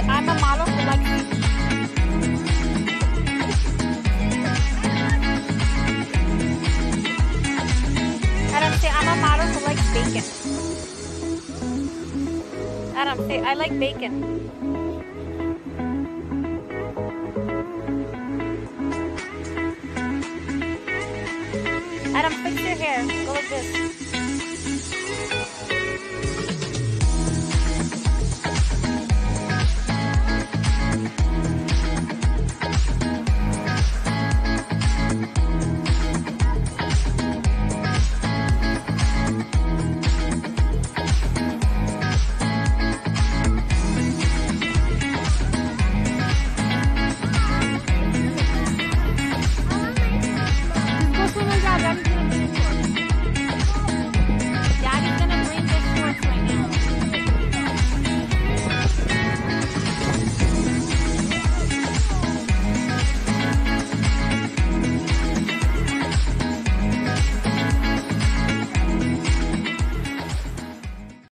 it. I'm a model for Lexi. Adam, say I'm a model who likes bacon. Adam, say I like bacon. Adam, fix your hair. Go like this.